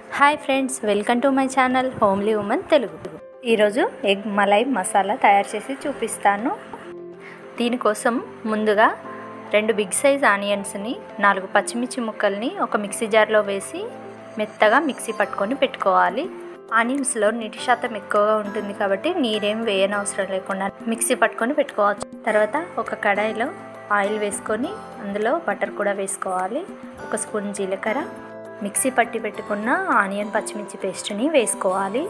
Hi friends welcome to my channel homely women Telugu. ఈరోజు egg malai masala తయారు చేసి చూపిస్తాను. దీనికోసం ముందుగా రెండు బిగ్ సైజ్ ఆనియన్స్ని నాలుగు పచ్చిమిర్చి ముక్కల్ని ఒక మిక్సీ జార్లో వేసి మెత్తగా మిక్సీ పట్టుకొని పెట్టుకోవాలి. ఆనియన్స్లో నీటి శాతం ఎక్కువగా ఉంటుంది కాబట్టి నీరేం వేయనవసరం లేకుండా మిక్సీ పట్టుకొని పెట్టుకోవచ్చు. తర్వాత ఒక కడాయిలో ఆయిల్ వేసుకొని అందులో బటర్ కూడా వేసుకోవాలి. ఒక స్పూన్ జీలకర్ర మిక్సీ పట్టి పెట్టుకున్న ఆనియన్ పచ్చిమిర్చి పేస్ట్ని వేసుకోవాలి.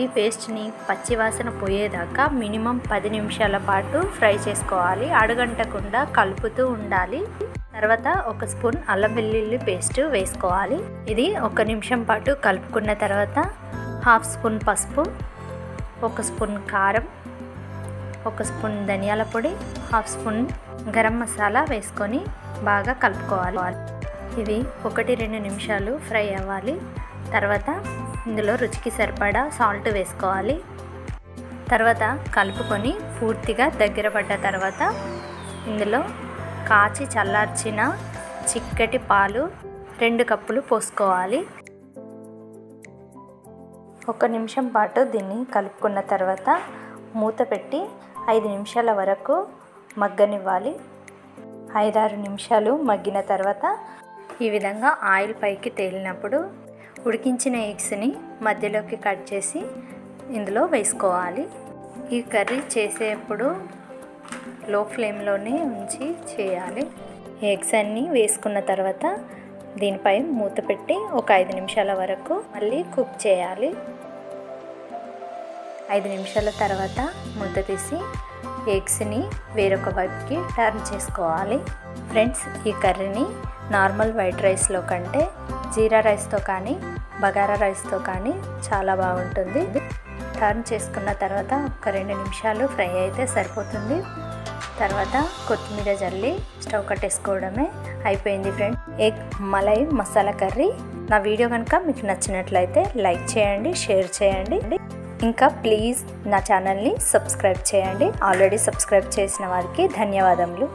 ఈ పేస్ట్ని పచ్చివాసన పోయేదాకా మినిమం పది నిమిషాల పాటు ఫ్రై చేసుకోవాలి. అడగంటకుండా కలుపుతూ ఉండాలి. తర్వాత ఒక స్పూన్ అల్లం వెల్లుల్లి పేస్ట్ వేసుకోవాలి. ఇది ఒక నిమిషం పాటు కలుపుకున్న తర్వాత హాఫ్ స్పూన్ పసుపు ఒక స్పూన్ కారం ఒక స్పూన్ ధనియాల పొడి హాఫ్ స్పూన్ గరం మసాలా వేసుకొని బాగా కలుపుకోవాలి. ఇది ఒకటి రెండు నిమిషాలు ఫ్రై అవ్వాలి. తర్వాత ఇందులో రుచికి సరిపడా సాల్ట్ వేసుకోవాలి. తర్వాత కలుపుకొని పూర్తిగా దగ్గర పడ్డ తర్వాత ఇందులో కాచి చల్లార్చిన చిక్కటి పాలు రెండు కప్పులు పోసుకోవాలి. ఒక నిమిషం పాటు దీన్ని కలుపుకున్న తర్వాత మూత పెట్టి ఐదు నిమిషాల వరకు మగ్గనివ్వాలి. ఐదారు నిమిషాలు మగ్గిన తర్వాత ఈ విధంగా ఆయిల్ పైకి తేలినప్పుడు ఉడికించిన ఎగ్స్ని మధ్యలోకి కట్ చేసి ఇందులో వేసుకోవాలి. ఈ కర్రీ చేసేప్పుడు లో ఫ్లేమ్లోనే ఉంచి చేయాలి. ఎగ్స్ అన్నీ వేసుకున్న తర్వాత దీనిపై మూత పెట్టి ఒక ఐదు నిమిషాల వరకు మళ్ళీ కుక్ చేయాలి. ఐదు నిమిషాల తర్వాత మూత తీసి ఎగ్స్ని వేరొక వైపుకి టర్న్ చేసుకోవాలి. ఫ్రెండ్స్ ఈ కర్రీని నార్మల్ వైట్ రైస్లో కంటే జీరా రైస్తో కానీ బగారా రైస్తో కానీ చాలా బాగుంటుంది. టర్న్ చేసుకున్న తర్వాత ఒక రెండు నిమిషాలు ఫ్రై అయితే సరిపోతుంది. తర్వాత కొత్తిమీర జల్లి స్టవ్ కట్టేసుకోవడమే అయిపోయింది friend egg malai masala curry. నా వీడియో కనుక మీకు నచ్చినట్లయితే లైక్ చేయండి షేర్ చేయండి. ఇంకా ప్లీజ్ నా ఛానల్ని సబ్స్క్రైబ్ చేయండి. ఆల్రెడీ సబ్స్క్రైబ్ చేసిన వారికి ధన్యవాదములు.